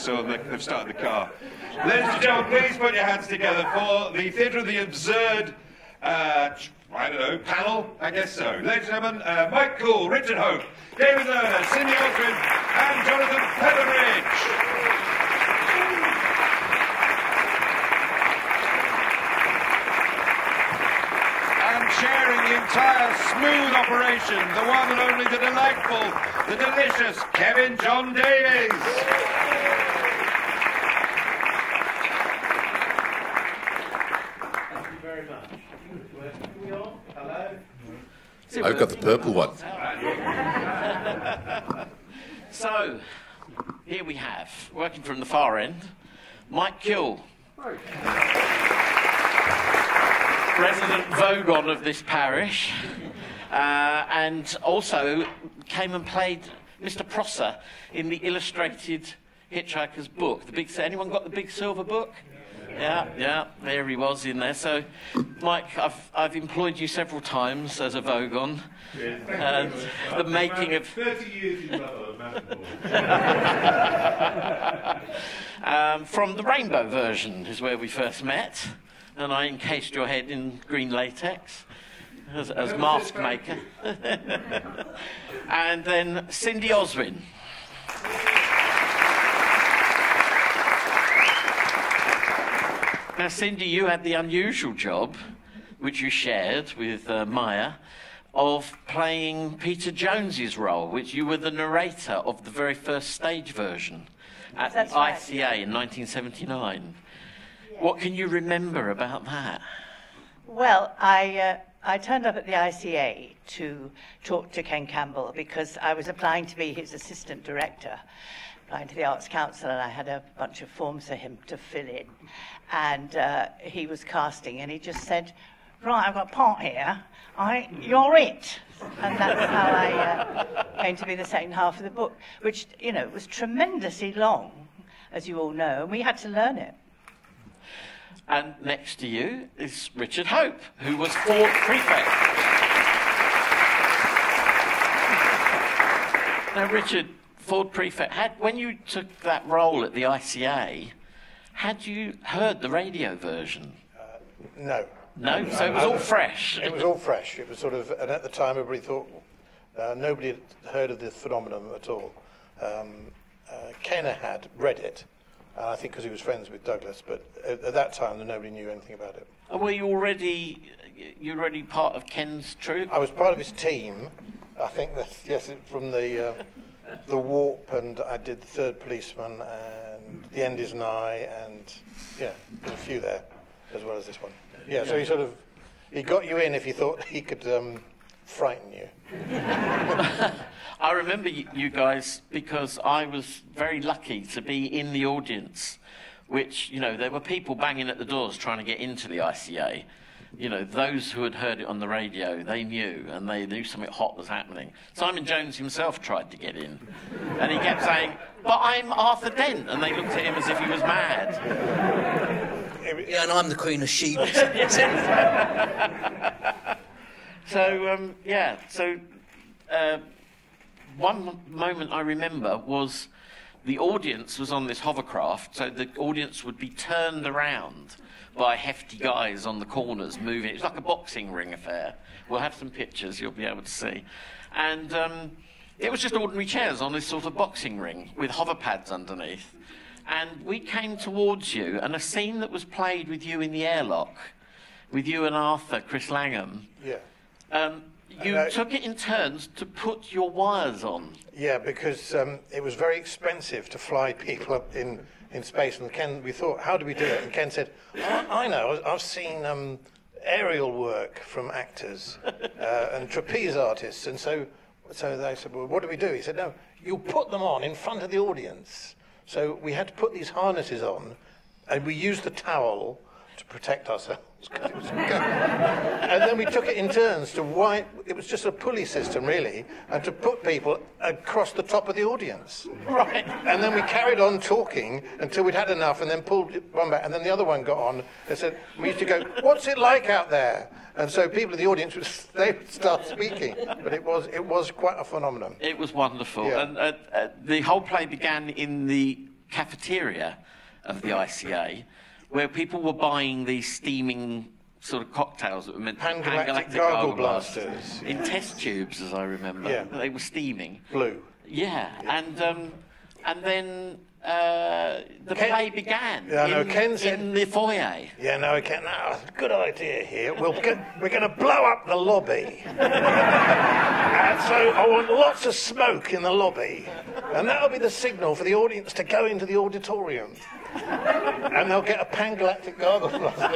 so they- they've started the car. Ladies and gentlemen, please put your hands together for the Theatre of the Absurd. Uh, I don't know, panel? I guess so. Ladies and gentlemen, uh, Mike Cule, Richard Hope, David Learner, Cindy Oswin, and Jonathan Petherbridge. Sharing the entire smooth operation, the one and only, the delightful, the delicious Kevin John Davies. Thank you very much. Where are we on? Hello? I've got the purple one. So, here we have, working from the far end, Mike Cule. Resident Vogon of this parish, uh, and also came and played Mr. Prosser in the illustrated Hitchhiker's book. The big, anyone got the big silver book? Yeah, yeah, there he was in there. So, Mike, I've, I've employed you several times as a Vogon. And the making of 30 years in love, um, from the rainbow version is where we first met, and I encased your head in green latex as, as mask maker. and then Cindy Oswin. Now, Cindy, you had the unusual job, which you shared with uh, Maya, of playing Peter Jones's role, which you were the narrator of the very first stage version at That's the right. ICA in 1979. What can you remember about that? Well, I, uh, I turned up at the ICA to talk to Ken Campbell because I was applying to be his assistant director, applying to the Arts Council, and I had a bunch of forms for him to fill in. And uh, he was casting, and he just said, Right, I've got a part here. I, you're it. And that's how I uh, came to be the second half of the book, which, you know, was tremendously long, as you all know, and we had to learn it. And next to you is Richard Hope, who was Ford Prefect. Now, Richard, Ford Prefect, had, when you took that role at the ICA, had you heard the radio version? No. No? So it was all fresh. It was all fresh. It was sort of, and at the time, everybody thought uh, nobody had heard of this phenomenon at all. Um, uh, Kenner had read it, uh, I think because he was friends with Douglas, but at, at that time, nobody knew anything about it. And Were you already, you already part of Ken's troupe? I was part of his team. I think that yes, from the uh, the warp, and I did the third policeman, and the end is nigh, and yeah, a few there, as well as this one. Yeah, so he sort of he got you in if he thought he could um, frighten you. I remember you guys because I was very lucky to be in the audience, which, you know, there were people banging at the doors trying to get into the ICA. You know, those who had heard it on the radio, they knew, and they knew something hot was happening. Simon Jones himself tried to get in, and he kept saying, But I'm Arthur Dent, and they looked at him as if he was mad. Yeah, and I'm the Queen of Sheba. So um, yeah, so uh, one moment I remember was the audience was on this hovercraft, so the audience would be turned around by hefty guys on the corners moving. It's like a boxing ring affair. We'll have some pictures you'll be able to see, and um, it was just ordinary chairs on this sort of boxing ring with hover pads underneath. And we came towards you, and a scene that was played with you in the airlock, with you and Arthur, Chris Langham, Yeah. um, you I- took it in turns to put your wires on. Yeah, because um, it was very expensive to fly people up in, in space. And Ken, we thought, how do we do it? And Ken said, oh, I know, I've seen um, aerial work from actors uh, and trapeze artists. And so, so they said, well, what do we do? He said, no, you put them on in front of the audience. So we had to put these harnesses on, and we used the towel to protect ourselves. 'Cause it was going. and then we took it in turns to wipe. It was just a pulley system, really, and to put people across the top of the audience. Right. And then we carried on talking until we'd had enough, and then pulled one back, and then the other one got on. They said, we used to go, "What's it like out there?" And so people in the audience would they would start speaking, but it was it was quite a phenomenon. It was wonderful. Yeah. And uh, uh, the whole play began in the cafeteria of the ICA, where people were buying these steaming sort of cocktails that were meant to be Pan-galactic gargle blasters. in test tubes, as I remember. Yeah. They were steaming. Blue. Yeah, and um, and then uh, the Ken- play began Yeah, in, Ken said- in the foyer. Yeah, no, we can't. No, good idea here. We'll get, we're going to blow up the lobby. and so I want lots of smoke in the lobby. And that'll be the signal for the audience to go into the auditorium. And they'll get a pan-galactic gargle blaster,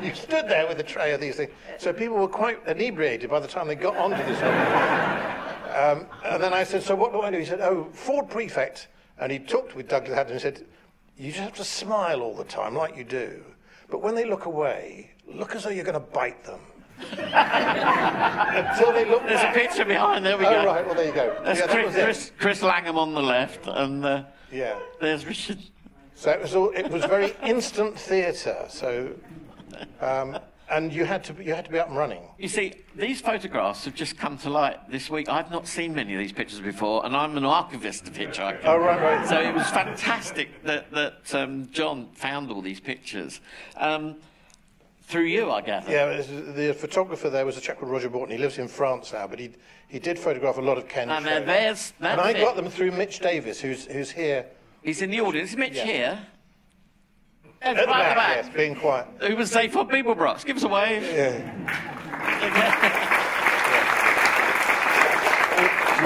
which you stood there with a tray of these things. So people were quite inebriated by the time they got onto this. Um, and then I said, so what do I do? He said, oh, Ford Prefect. And he talked with Douglas Haddon and said, you just have to smile all the time like you do. But when they look away, look as though you're going to bite them. Until they look There's a picture behind. There we Oh, go. right, well, there you go. That's yeah, Chris. Chris, Chris Langham on the left, and uh, Yeah. there's Richard. So it was all, it was very instant theatre. So, um, and you had to you had to be up and running. You see, these photographs have just come to light this week. I've not seen many of these pictures before, and I'm an archivist of Hitchhiker. Oh right, right. So it was fantastic that, that um, John found all these pictures. Um, through you, I gather. Yeah, the photographer there was a chap called Roger Borton. He lives in France now, but he he did photograph a lot of Ken. And shows. there's and I it. got them through Mitch Davis, who's who's here He's in the audience. Is Mitch Yeah. here? Yes, at the right at back, yes, being quiet. Who was Zaphod Beeblebrox? Give us a wave. Yeah.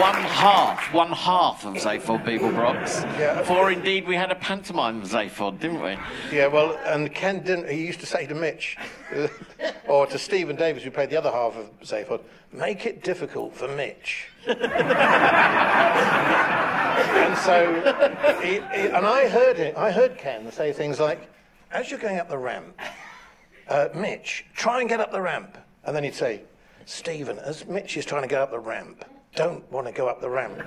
one half, one half of Zaphod Beeblebrox. Yeah. For indeed we had a pantomime of Zaphod, didn't we? Yeah, well, and Ken didn't. He used to say to Mitch, or to Stephen Davis, who played the other half of Zaphod, make it difficult for Mitch. and so, he, he, and I heard it. I heard Ken say things like, "As you're going up the ramp, uh, Mitch, try and get up the ramp," and then he'd say, "Stephen, as Mitch is trying to get up the ramp." Don't want to go up the ramp.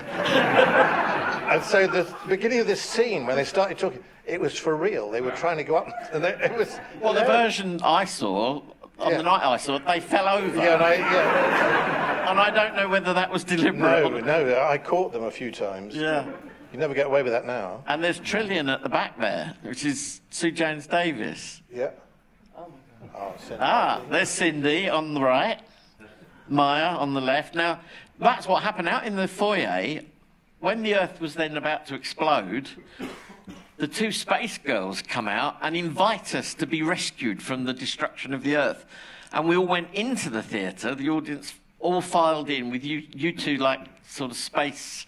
And so the beginning of this scene, when they started talking, it was for real. They were trying to go up, and they, it was. Well, the version I saw, on Yeah. the night I saw it, they fell over. Yeah, and I, yeah. And I don't know whether that was deliberate. No, no, I caught them a few times. Yeah. You never get away with that now. And there's Trillian at the back there, which is Sue Jones Davies. Yeah. Oh, Cindy. Ah, there's Cindy on the right, Maya on the left. Now, that's what happened out in the foyer. When the Earth was then about to explode, the two space girls come out and invite us to be rescued from the destruction of the Earth. And we all went into the theatre, the audience all filed in with you, you two like sort of space,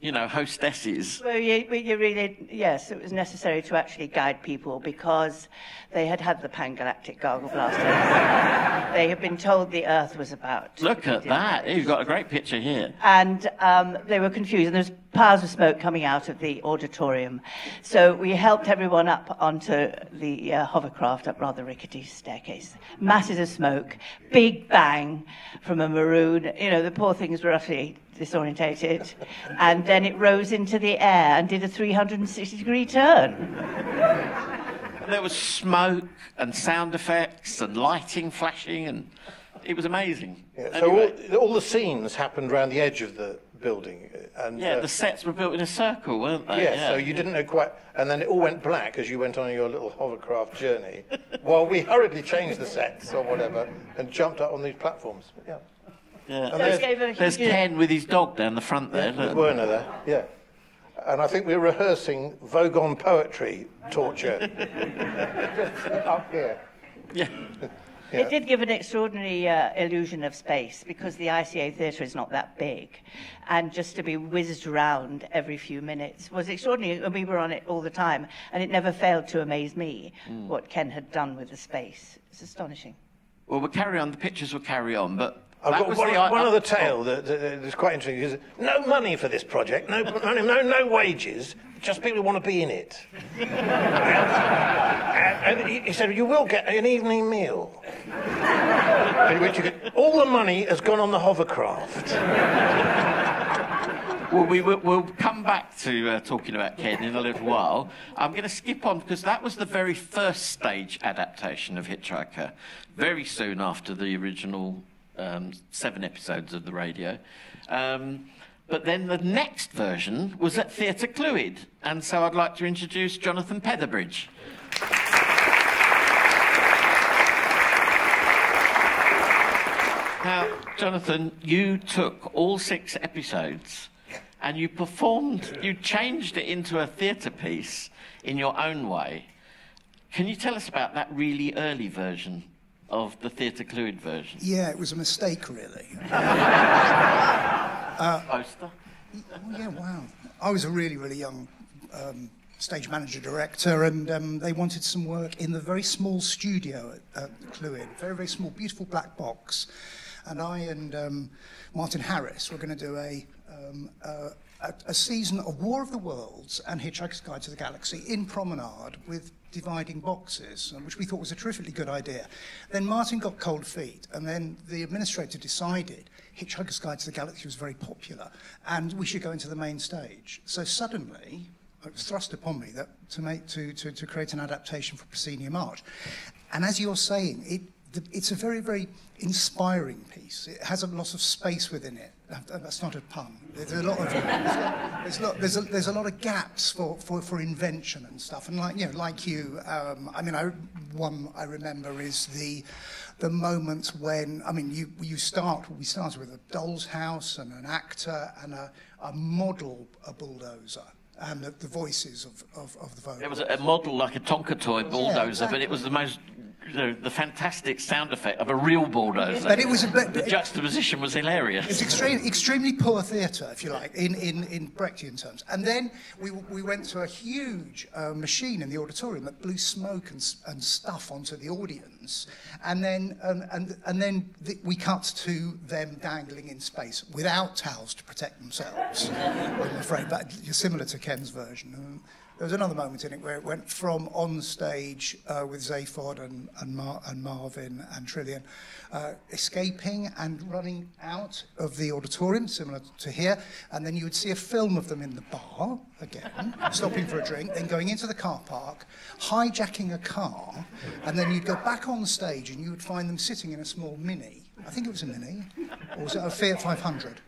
you know, hostesses. Well, you, you really, yes, it was necessary to actually guide people because they had had the pan-galactic gargle blasters. they had been told the Earth was about. Look at that. You've got a great picture here. and um, they were confused. And there was piles of smoke coming out of the auditorium. So we helped everyone up onto the uh, hovercraft up rather rickety staircase. Masses of smoke, big bang from a maroon. You know, the poor things were roughly disorientated. and then it rose into the air and did a 360 degree turn. There was smoke and sound effects and lighting flashing, and it was amazing. Yeah, so Anyway, all, all the scenes happened around the edge of the building. And, yeah, uh, the sets were built in a circle, weren't they? yeah, so you didn't know quite. And then it all went black as you went on your little hovercraft journey. while we hurriedly changed the sets or whatever and jumped up on these platforms. Yeah. Yeah. And there's, gave a There's Ken with his dog down the front there. there's look. Werner there. Yeah. And I think we were rehearsing Vogon poetry torture. Just up here. Yeah. It did give an extraordinary uh, illusion of space because the ICA theatre is not that big. And just to be whizzed around every few minutes was extraordinary. And we were on it all the time. And it never failed to amaze me what Ken had done with the space. It's astonishing. Well, we'll carry on. The pictures will carry on, but I've that got one, the, one uh, other tale that, that, that's quite interesting. Is no money for this project, no money, no, no wages. just people who want to be in it. and, and he, he said, you will get an evening meal. in which you get, all the money has gone on the hovercraft. Well, we will we'll come back to uh, talking about Ken in a little while. I'm going to skip on because that was the very first stage adaptation of Hitchhiker, very soon after the original um, seven episodes of the radio. Um, but then the next version was at Theatre Clwyd, and so I'd like to introduce Jonathan Petherbridge. Now, Jonathan, you took all six episodes and you performed, you changed it into a theatre piece in your own way. Can you tell us about that really early version of the Theatre Clwyd version? Yeah, it was a mistake, really. Poster? Oh, yeah, wow. I was a really, really young um, stage manager director, and um, they wanted some work in the very small studio at, at Clwyd. Very, very small, beautiful black box. And I and um, Martin Harris were going to do a, um, a, a, a season of War of the Worlds and Hitchhiker's Guide to the Galaxy in Promenade with dividing boxes, um, which we thought was a terrifically good idea. Then Martin got cold feet, and then the administrator decided Hitchhiker's Guide to the Galaxy was very popular, and we should go into the main stage. So suddenly, it was thrust upon me that to make to, to, to create an adaptation for Proscenium Arch. And as you're saying, it the, it's a very, very inspiring piece. It has a lot of space within it. That- That's not a pun. There's a lot of there's a lot, there's a, there's a lot of gaps for, for, for invention and stuff. And like you know, like you, um, I mean, I, one I remember is the the moment when I mean, you you start. We started with a doll's house and an actor and a, a model a bulldozer and the, the voices of, of, of the Vogons. It was a, model like a Tonka toy bulldozer, exactly. but it was the most, you know, the fantastic sound effect of a real bulldozer. But it was a bit- the juxtaposition was hilarious. It's extreme, extremely poor theatre, if you like, in, in, in Brechtian terms. And then we, we went to a huge uh, machine in the auditorium that blew smoke and, and stuff onto the audience. And then, um, and, and then the, we cut to them dangling in space without towels to protect themselves, I'm afraid. But similar to Ken's version. Um, there was another moment in it where it went from on stage uh, with Zaphod and, and, Mar- and Marvin and Trillian uh, escaping and running out of the auditorium, similar to here, and then you would see a film of them in the bar again, stopping for a drink, then going into the car park, hijacking a car, and then you'd go back on stage and you would find them sitting in a small Mini. I think it was a Mini, or was it a Fiat 500?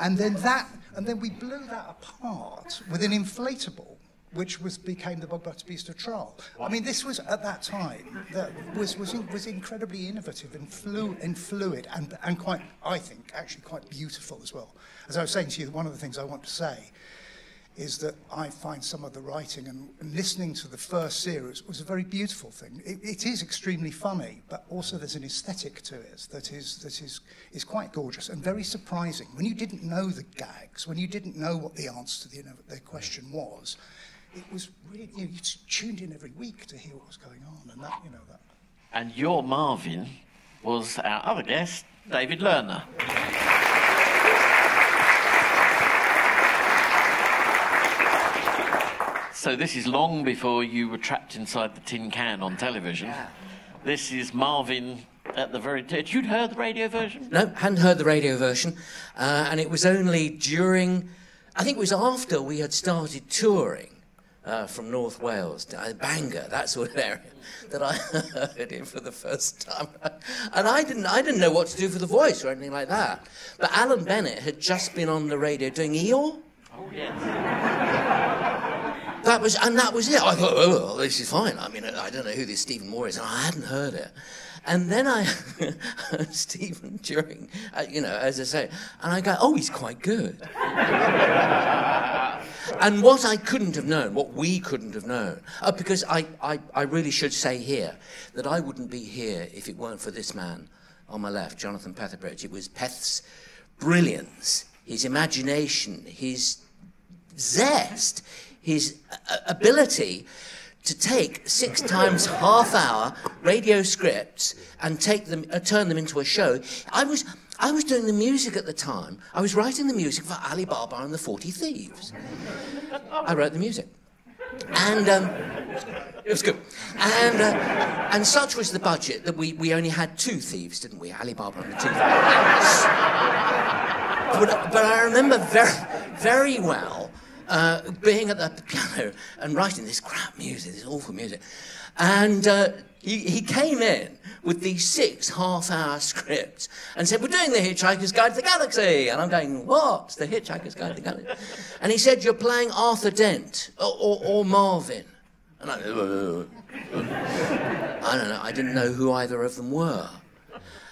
And then that, and then we blew that apart with an inflatable which was became the Bugblatter Beast of Traal. I mean, this was at that time that was was, was incredibly innovative and, flu, and fluid and and quite, I think, actually quite beautiful as well. As I was saying to you, one of the things I want to say is that I find some of the writing and, and listening to the first series was a very beautiful thing. It, it is extremely funny, but also there's an aesthetic to it that is that is is quite gorgeous and very surprising. When you didn't know the gags, when you didn't know what the answer to the, you know, the question was, it was really you, know, you tuned in every week to hear what was going on, and that you know that. And your Marvin was our other guest, David Learner. So this is long before you were trapped inside the tin can on television. This is Marvin at the very. Had You'd heard the radio version? No, hadn't heard the radio version, uh, and it was only during, I think it was after we had started touring uh, from North Wales, uh, Bangor, that sort of area, that I heard it for the first time. And I didn't, I didn't know what to do for the voice or anything like that. But Alan Bennett had just been on the radio doing Eeyore. Oh yes. That was, and that was it. I thought, oh, well, this is fine. I mean, I don't know who this Stephen Moore is. And I hadn't heard it. And then I heard Stephen during, uh, you know, as I say, and I go, oh, he's quite good. and what I couldn't have known, what we couldn't have known, uh, because I, I, I really should say here that I wouldn't be here if it weren't for this man on my left, Jonathan Petherbridge. It was Peth's brilliance, his imagination, his zest, his uh, ability to take six times half hour radio scripts and take them, uh, turn them into a show. I was, I was doing the music at the time. I was writing the music for Ali Baba and the Forty Thieves. I wrote the music. And um, it was good. And, uh, and such was the budget that we, we only had two thieves, didn't we? Ali Baba and the two thieves. But, but I remember very, very well uh, being at the piano and writing this crap music, this awful music. And uh, he, he came in with these six half hour scripts and said, We're doing The Hitchhiker's Guide to the Galaxy. And I'm going, What? The Hitchhiker's Guide to the Galaxy? And he said, You're playing Arthur Dent or, or, or Marvin. And I, I don't know, I didn't know who either of them were.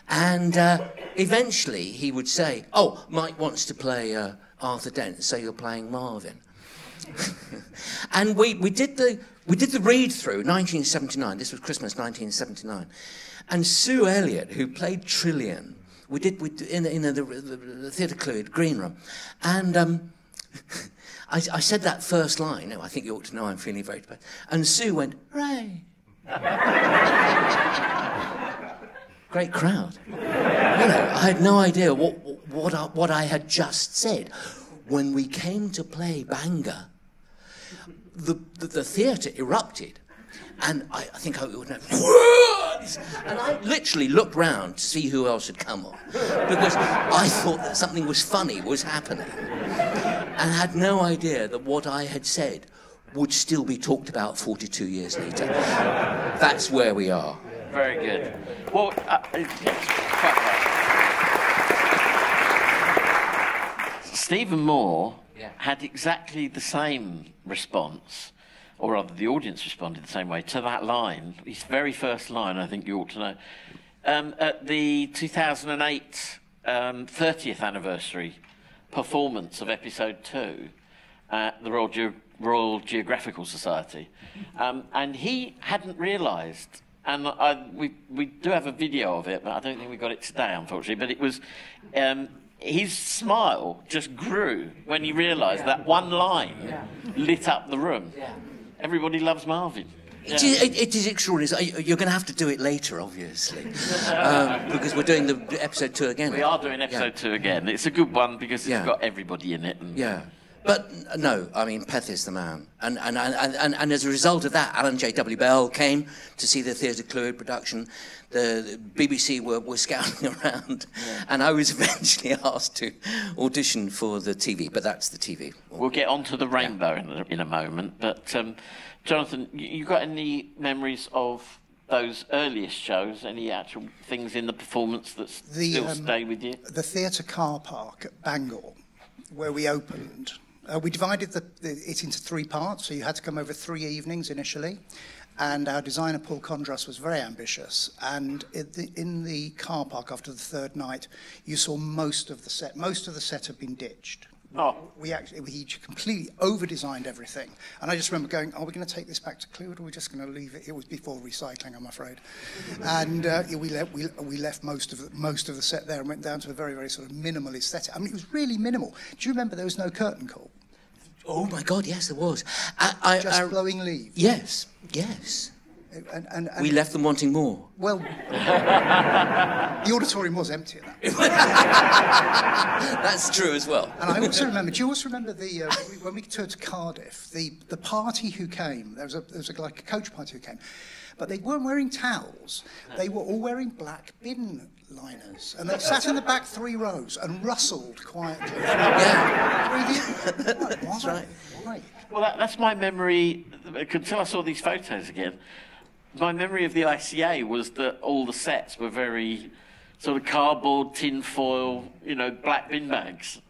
And uh, eventually he would say, Oh, Mike wants to play uh, Arthur Dent, so you're playing Marvin. and we, we did the we did the read through 1979. This was Christmas 1979, and Sue Elliott, who played Trillian, we did we in, in the, the, the theatre Clwyd green room, and. Um, I, I said that first line. Oh, I think you ought to know I'm feeling very depressed. And Sue went, "Hooray!" Great crowd. You know, I had no idea what, what, I, what I had just said. When we came to play Bangor, the, the, the theatre erupted. And I, I think I would have, And I literally looked round to see who else had come on. Because I thought that something was funny was happening. And had no idea that what I had said would still be talked about 42 years later. That's where we are. Very good. Well, uh, yes, quite right. Stephen Moore Yeah. had exactly the same response, or rather, the audience responded the same way to that line. His very first line, I think you ought to know. Um, at the 2008 um, 30th anniversary performance of episode two at the Royal, Ge- Royal Geographical Society, um, and he hadn't realised. And I, we, we do have a video of it, but I don't think we got it today, unfortunately. But it was um, his smile just grew when he realised that one line lit up the room. Everybody loves Marvin. It is, it, it is extraordinary. You're going to have to do it later, obviously, um, because we're doing the episode two again. We are doing episode two again. It's a good one because it's Yeah. got everybody in it. And Yeah. But no, I mean, Peth is the man. And, and, and, and, and as a result of that, Alan J.W. Bell came to see the Theatre Clwyd production. The, the BBC were, were scouting around. And I was eventually asked to audition for the TV, but that's the TV. We'll get onto the rainbow in, a, in a moment. But um, Jonathan, you, you got any memories of those earliest shows? Any actual things in the performance that The, still um, stay with you? the theatre car park at Bangor, where we opened. Uh, we divided the, the, it into three parts, so you had to come over three evenings initially. And our designer, Paul Condras, was very ambitious. And in the, in the car park after the third night, you saw most of the set. Most of the set had been ditched. Oh. We actually, he completely over-designed everything. And I just remember going, are we going to take this back to Clwyd or are we just going to leave it? It was before recycling, I'm afraid. And uh, we, left, we, we left most of, the, most of the set there and went down to a very, very sort of minimalist set. I mean, it was really minimal. Do you remember there was no curtain call? Oh my God, yes, there was. I, I, Just I- blowing leaves. yes, yes. And, and, and We left them wanting more. Well, the auditorium was empty at that point. That's true as well. And I also remember, do you also remember the, uh, when we toured to Cardiff, the, the party who came, there was, a, there was a, like a coach party who came, but they weren't wearing towels. They were all wearing black bin liners. And they sat in the back three rows and rustled quietly. Yeah. That's right. Why? Well, that, that's my memory. Until I saw these photos again, my memory of the ICA was that all the sets were very sort of cardboard, tin foil, you know, black bin bags.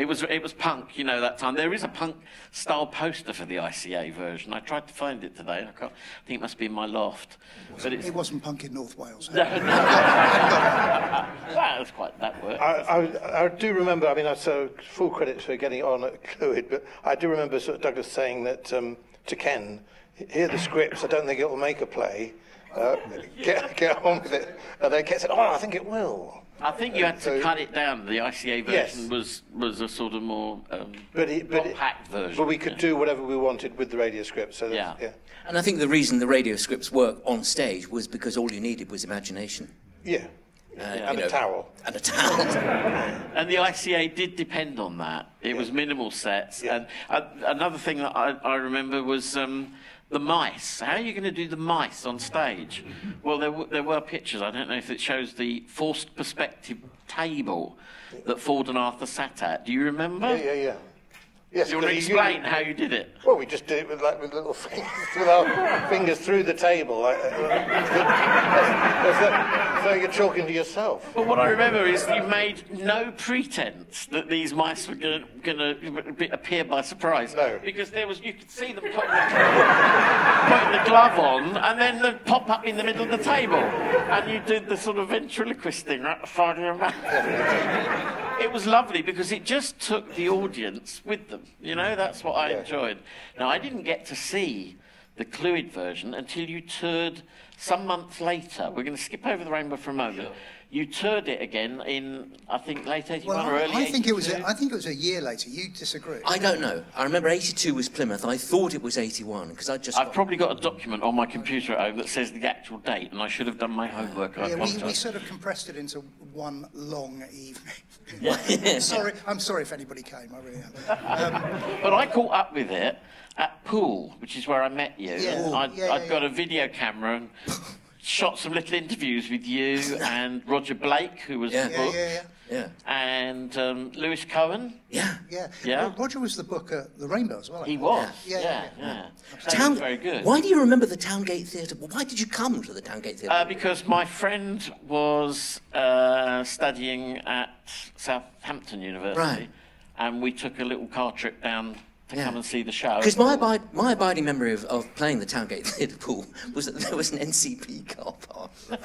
It was it was punk, you know, that time. There is a punk style poster for the ICA version. I tried to find it today. I can't. I think it must be in my loft. But it's It wasn't punk in North Wales. no, no. well, that's quite that worked. I, I, I do remember, I mean, I so full credit for getting on at Clwyd, but I do remember sort of Douglas saying that um, to Ken, here are the scripts, I don't think it will make a play. Uh, get, get on with it. And then Ken said, oh, I think it will. I think you had to So- cut it down. The ICA version Yes. was was a sort of more um, But, it, but, it, compact version. but we could yeah. do whatever we wanted with the radio script. So Yeah. yeah. And I think the reason the radio scripts work on stage was because all you needed was imagination. Yeah. uh, And a know, towel. and a towel. And the ICA did depend on that. It was minimal sets. Yeah. And uh, another thing that I, I remember was um, the mice. How are you going to do the mice on stage? Well, there, w- there were pictures. I don't know if it shows the forced perspective table that Ford and Arthur sat at. Do you remember? Yeah, yeah, yeah. Yes, Do you want to because you- explain how you did it? Well, we just did it with like with little fingers, with our fingers through the table. Like, uh, though- so you're talking to yourself. But what I remember is you made no pretense that these mice were going to appear by surprise. No. Because there was, you could see them putting the, glove on, and then they'd pop up in the middle of the table, and you did the sort of ventriloquist thing right the side of your mouth. It was lovely because it just took the audience with them. You know, that's what I enjoyed. Now, I didn't get to see the Clwyd version until you toured some months later. We're going to skip over the rainbow for a moment. You toured it again in, I think, late 81 Well, or early I, I think it was. 82. A, I think it was a year later. You disagree? I don't know. I remember 82 was Plymouth. I thought it was 81 because I just. I've got- probably got a document on my computer at home that says the actual date, and I should have done my homework. I yeah, we, we sort of compressed it into one long evening. Yeah. sorry, I'm sorry if anybody came. I really am. Um, but I caught up with it at Poole, which is where I met you. Yeah. And I'd, Yeah, yeah, I'd got yeah. a video camera and shot some little interviews with you and Roger Blake, who was Yeah. the Yeah, book, yeah, yeah. Yeah. and um, Lewis Cohen. Yeah. Yeah. Yeah. Well, Roger was the book at the Rainbow as well. I He think. was. Yeah, Yeah, yeah, yeah. yeah. So he was very good. Why do you remember the Towngate Theatre? Why did you come to the Towngate Theatre? Uh, because my friend was uh, studying at Southampton University, Right. and we took a little car trip down to Yeah. come and see the show. Because my, abide, my abiding memory of, of playing the Towngate Theatre Poole was that there was an NCP car park. in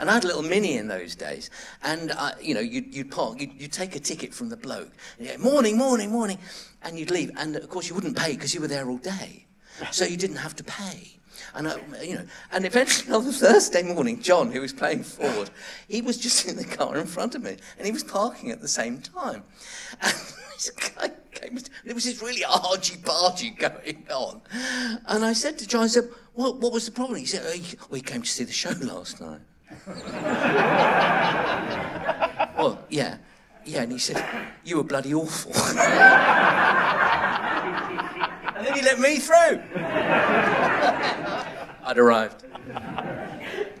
and I had a little mini in those days. And, uh, you know, you'd, you'd park, you'd, you'd take a ticket from the bloke. Go, morning, morning, morning. And you'd leave. And, of course, you wouldn't pay because you were there all day. So you didn't have to pay. And, I, you know, and eventually on the Thursday morning, John, who was playing Ford, he was just in the car in front of me. And he was parking at the same time. And this came, it was this really argy-bargy going on. And I said to John, I said, what, what was the problem? He said, oh, he, well, he came to see the show last night. well, yeah. Yeah, and he said, you were bloody awful. and then he let me through. I'd arrived.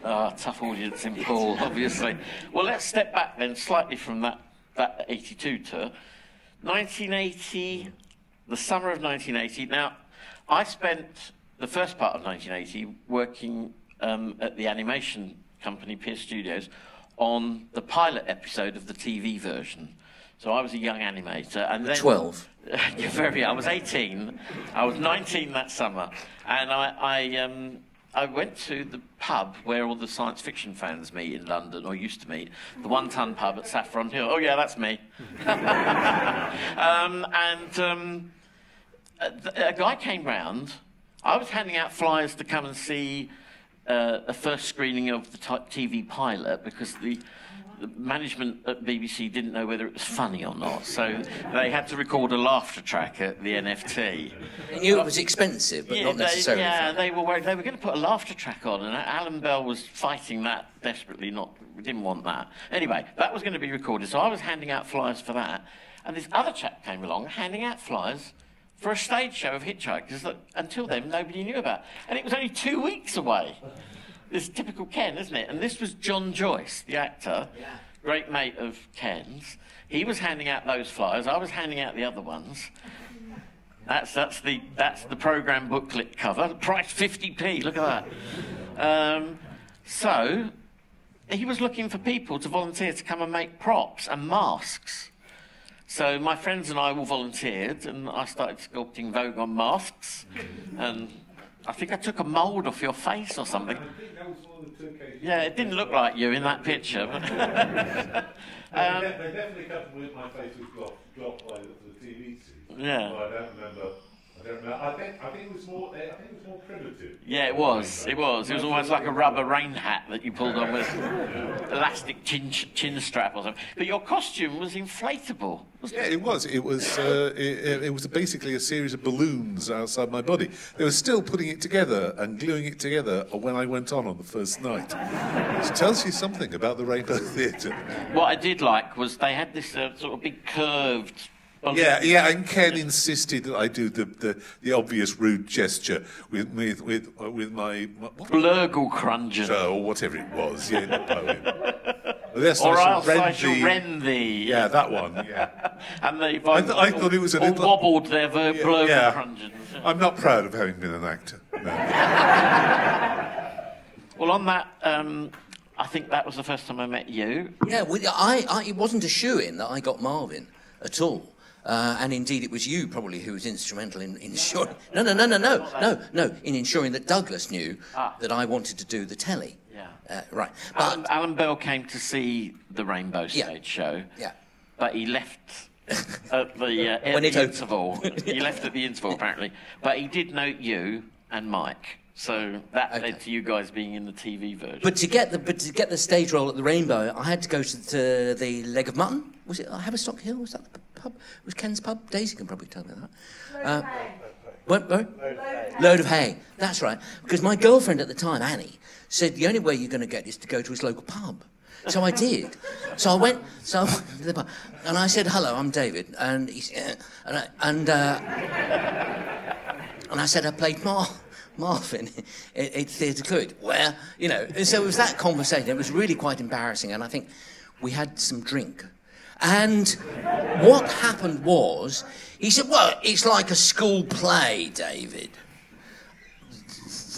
Ah, tough audience in Poole, obviously. Well, let's step back then slightly from that, that 82 tour. 1980, the summer of 1980. Now, I spent the first part of 1980 working um, at the animation company, Pearce Studios, on the pilot episode of the TV version. So I was a young animator, and then 12. You're very. I was 18. I was 19 that summer, and I, I, um, I went to the pub where all the science fiction fans meet in London, or used to meet, the One Tun Pub at Saffron Hill. Oh yeah, that's me. um, and um, a, a guy came round. I was handing out flyers to come and see uh, a first screening of the TV pilot because the management at BBC didn't know whether it was funny or not, so they had to record a laughter track at the NFT. He knew it was expensive, but not they- necessarily. yeah, funny. they were worried. They were going to put a laughter track on, and Alan Bell was fighting that desperately. Not, we didn't want that. Anyway, that was going to be recorded, so I was handing out flyers for that, and this other chap came along handing out flyers for a stage show of Hitchhikers that until then nobody knew about, and it was only two weeks away. This is typical Ken, isn't it? And this was John Joyce, the actor, great mate of Ken's. He was handing out those flyers. I was handing out the other ones. That's that's the that's the program booklet cover. Price 50p. Look at that. Um, so he was looking for people to volunteer to come and make props and masks. So my friends and I all volunteered, and I started sculpting Vogon masks. And I think I took a mould off your face or something. I think that was one of the two occasions. Yeah, it didn't look like you in that picture. but- um, They, definitely cut with my face was dropped, dropped by the, the TV scene. Yeah. But I don't remember I don't know. I think I think it was more. I think it was more primitive. Yeah, it was. It was. It was almost like a rubber rain hat that you pulled on with elastic chin, chin strap or something. But your costume was inflatable. wasn't Yeah, it was. It was. Uh, it, it was basically a series of balloons outside my body. They were still putting it together and gluing it together when I went on on the first night. Which tells you something about the Rainbow Theatre. What I did like was they had this uh, sort of big curved. Balloon. Yeah, yeah. And Ken insisted that I do the, the, the obvious rude gesture with with with, uh, with my, my? Blurglecruncheon. or whatever it was. Yeah, in the poem. Yes, Or I else I rend thee- rend thee. Yeah, that one. Yeah. And the I th- I thought it was a all little- wobbled their ver- Yeah, blurgle yeah. crungen. I'm not proud of having been an actor. No. Well, on that, um, I think that was the first time I met you. Yeah, well, I, I, it wasn't a shoe in that I got Marvin at all. Uh, and indeed, it was you probably who was instrumental in, in ensuring. No, no, no, no, no, no, no, in ensuring that Douglas knew Ah. that I wanted to do the telly. Yeah. Uh, right. Alan, But, Alan Bell came to see the Rainbow Yeah. Stage show, yeah. but he left at the, uh, at the interval. he left at the interval, apparently. But he did note you and Mike, so that Okay. led to you guys being in the TV version. But to get the but to get the stage role at the Rainbow, I had to go to the, the Leg of Mutton. Was it Haverstock Hill? Was that the pub? It Was Ken's pub? Daisy can probably tell me that. Uh, what, what? Load of hay. That's right. Because my girlfriend at the time, Annie, said the only way you're going to get is to go to his local pub. So I did. So I went. So I went to the pub, and I said, "Hello, I'm David." And he said, and I, and uh, and I said I played Mar- Marvin at, at Theatre Clwyd, where, you know, and so it was that conversation. It was really quite embarrassing, and I think we had some drink. And what happened was, he said, Well, it's like a school play, David.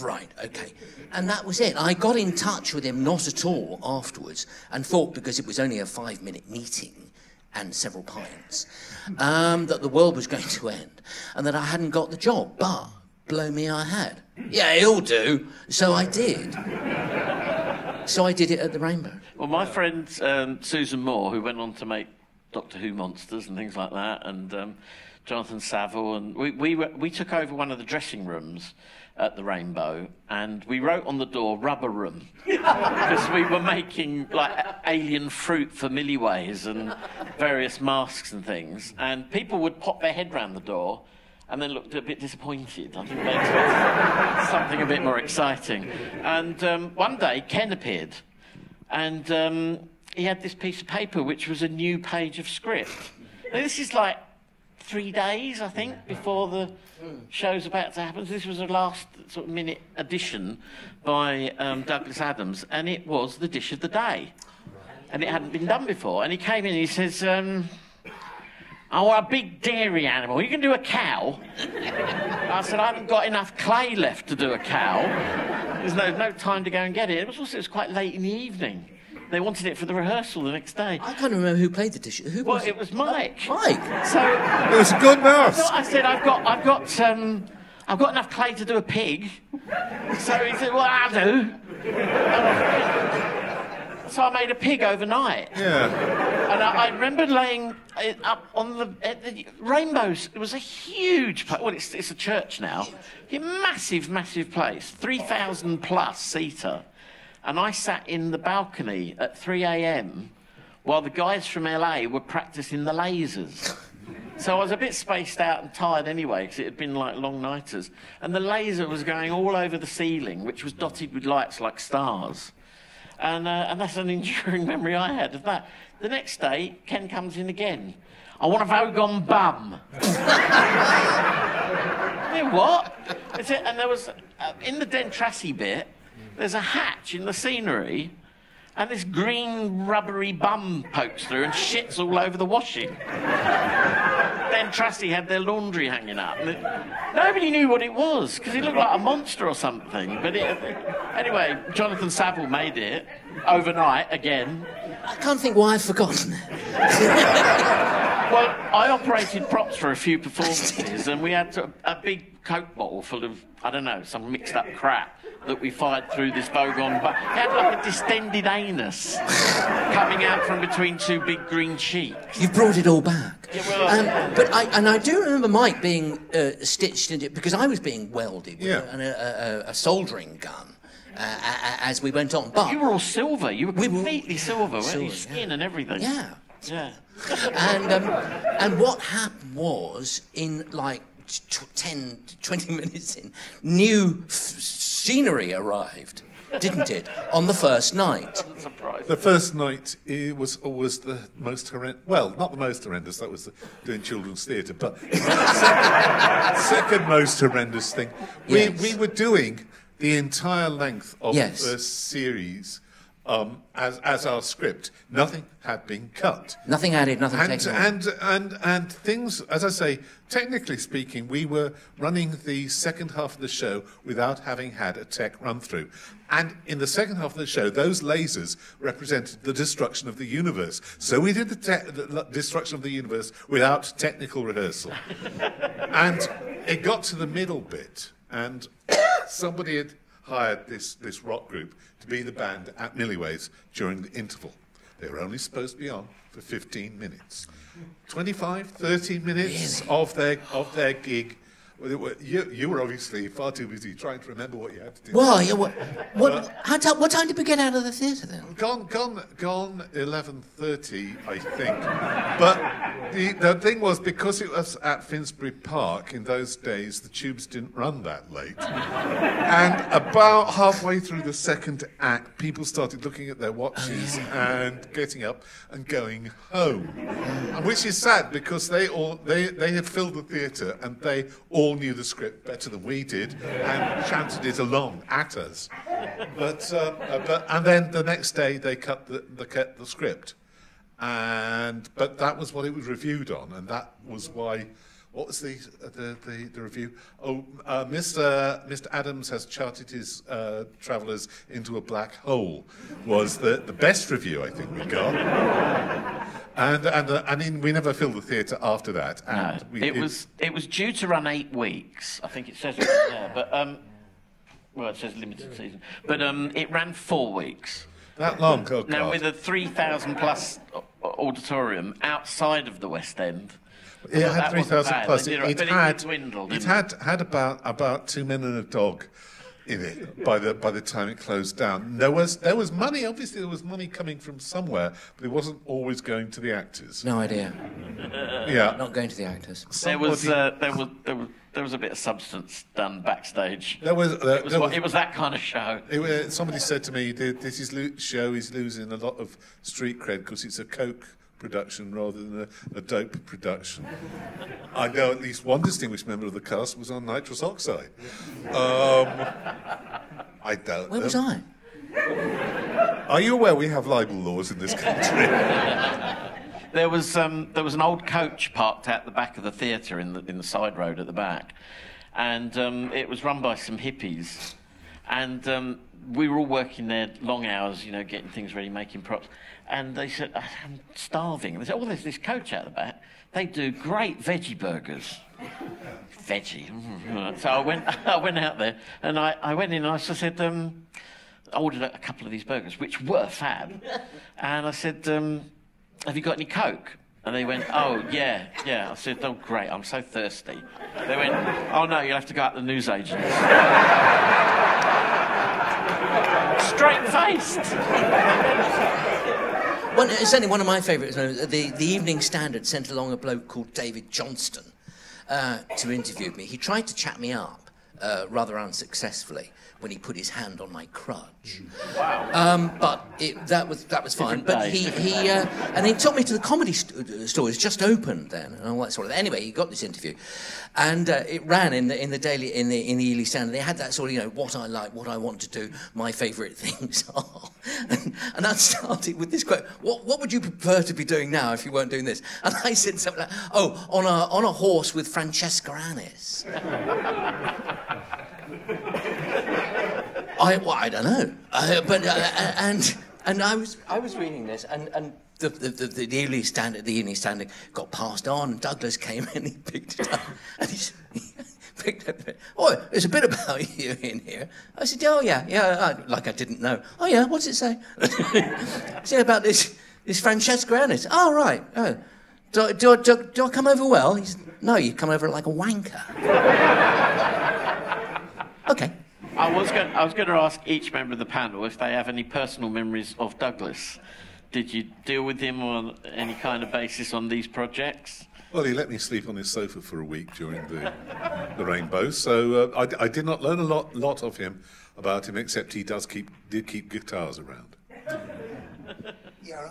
Right, okay. And that was it. I got in touch with him not at all afterwards and thought because it was only a five minute meeting and several pints um, that the world was going to end and that I hadn't got the job. But blow me, I had. Yeah, he'll do. So I did. So I did it at the Rainbow. Well, my friend um, Susan Moore, who went on to make Doctor Who monsters and things like that, and um, Jonathan Saville, and we, we, were, we took over one of the dressing rooms at the Rainbow, and we wrote on the door "Rubber Room" because we were making like alien fruit for Milliways and various masks and things, and people would pop their head round the door. And then looked a bit disappointed. I think they expected something a bit more exciting. And um, one day, Ken appeared, and um, he had this piece of paper which was a new page of script. Now, this is like three days, I think, before the show's about to happen. So this was a last sort of minute addition by um, Douglas Adams, and it was the dish of the day. And it hadn't been done before. And he came in and he says, um, I want a big dairy animal. You can do a cow. I said, I haven't got enough clay left to do a cow. There's no, no time to go and get it. It was also it was quite late in the evening. They wanted it for the rehearsal the next day. I can't remember who played the dish. Who Well, was it was Mike. Mike. So It was a good mouse. so I said, I've got, I've got, um, I've got enough clay to do a pig. So he said, well, I'll do. So I made a pig overnight. Yeah. And I, I remember laying it up on the, at the rainbows. It was a huge place. Well, it's, it's a church now. A massive, massive place. 3,000 plus seater. And I sat in the balcony at 3 a.m. while the guys from LA were practicing the lasers. So I was a bit spaced out and tired anyway, because it had been like long nighters. And the laser was going all over the ceiling, which was dotted with lights like stars. And, uh, and that's an enduring memory I had of that. The next day, Ken comes in again. I want a Vogon bum. yeah, what? Is it- and there was, uh, in the Dentrassi bit, there's a hatch in the scenery, and this green rubbery bum pokes through and shits all over the washing. Dentrassi had their laundry hanging up. And it- nobody knew what it was because it looked like a monster or something. But it, anyway, Jonathan Saville made it overnight again. I can't think why I've forgotten. Well, I operated props for a few performances, and we had a, a big Coke bottle full of, I don't know, some mixed up crap that we fired through this Vogon. But it had like a distended anus coming out from between two big green cheeks. You've brought it all back. Yeah, well, um, but I, and I do remember Mike being uh, stitched into it because I was being welded with Yeah. a, a, a, a soldering gun uh, a- a- as we went on. But You were all silver. You were We were- completely silver, weren't you? Skin yeah. and everything. yeah, Yeah. and um, and what happened was in like t- 10, 20 minutes in, new f- scenery arrived, didn't it, on the first night? Surprise. The first night it was always the most horrendous. Well, not the most horrendous. That was the, doing children's theatre, but second, second most horrendous thing. We Yes. we were doing the entire length of Yes. the series um, as as our script. Nothing had been cut. Nothing added, nothing And, taken. away. and and and things, as I say, technically speaking, we were running the second half of the show without having had a tech run through. And in the second half of the show, those lasers represented the destruction of the universe. So we did the, te- the destruction of the universe without technical rehearsal. and it got to the middle bit, and somebody had hired this, this rock group to be the band at Milliways during the interval. They were only supposed to be on for 15 minutes. 25, 30 minutes of their of their gig. Well, You, you were obviously far too busy trying to remember what you had to do. Why? What, what, uh, how ti- what time did we get out of the theatre then? Gone, gone, gone. Eleven thirty, I think. But the, the thing was because it was at Finsbury Park in those days, the tubes didn't run that late. and about halfway through the second act, people started looking at their watches and getting up and going home, which is sad because they all they they had filled the theatre and they all knew the script better than we did and chanted it along at us. But, uh, uh, but and then the next day they cut the, the script, and but that was what it was reviewed on, and that was why. What was the uh, the, the, the review? Oh, uh, Mr. Mr. Adams has charted his uh, travellers into a black hole. Was the, the best review I think we got, and and uh, and in, we never filled the theatre after that. No, And we, it was it was due to run eight weeks. I think it says it there, but um, well, it says limited season, but um, it ran four weeks. that long. Oh, Now God. with a three thousand plus auditorium outside of the West End. It Well, had that three wasn't thousand bad. plus. They It, it had dwindled. it had had about about two men and a dog in it by the by the time it closed down. There was there was money. Obviously, there was money coming from somewhere, but it wasn't always going to the actors. No idea. Yeah. Not going to the actors. There was, uh, there was there was there was a bit of substance done backstage. There was, there, It was, there what- was- it was that kind of show. it was- somebody said to me, "This is lo- show is losing a lot of street cred because it's a coke production rather than a, a dope production." I know at least one distinguished member of the cast was on nitrous oxide. Um, I doubt. Where was. I? Are you aware we have libel laws in this country? There was um, there was an old coach parked at the back of the theatre in the in the side road at the back, and um, it was run by some hippies, and um, we were all working there long hours, you know, getting things ready, making props, and they said, "I'm starving." They said, "Oh, there's this coach out the back. They do great veggie burgers." Veggie. So I went I went out there and I, I went in and I said. Um, I ordered a couple of these burgers, which were fab. And I said, um, Have you got any Coke? And they went, Oh, yeah, yeah. I said, Oh, great, I'm so thirsty. They went, Oh, no, you'll have to go out to the newsagents. Straight faced. One, it's only one of my favourites. uh, The, the Evening Standard sent along a bloke called David Johnston uh, to interview me. He tried to chat me up uh, rather unsuccessfully when he put his hand on my crutch. Wow. Um, but it, that was that was fine. But he, he uh, and he took me to the comedy st- uh, store. It's just opened then, and all that sort of. Anyway, he got this interview, and uh, it ran in the in the daily in the in the Ely Standard. They had that sort of you know what I like, what I want to do, my favourite things are, and, and that started with this quote: "What what would you prefer to be doing now if you weren't doing this?" And I said something like, "Oh, on a on a horse with Francesca Annis." I, well, I don't know, uh, but uh, and and I was I was reading this, and and the, the, the, the standard, the evening standard got passed on. Douglas came in, he picked it up, and he, he picked up. Oh, there's a bit about you in here. I said, oh yeah, yeah, I, like I didn't know. Oh yeah, what's it say? say about this this Francesca Annis. Oh right. Oh. Do, do, do, do I come over well? He said, no, you come over like a wanker. okay. I was going. I was going to ask each member of the panel if they have any personal memories of Douglas. Did you deal with him on any kind of basis on these projects? Well, he let me sleep on his sofa for a week during the, the rainbow, so uh, I, I did not learn a lot, lot of him about him, except he does keep did keep guitars around.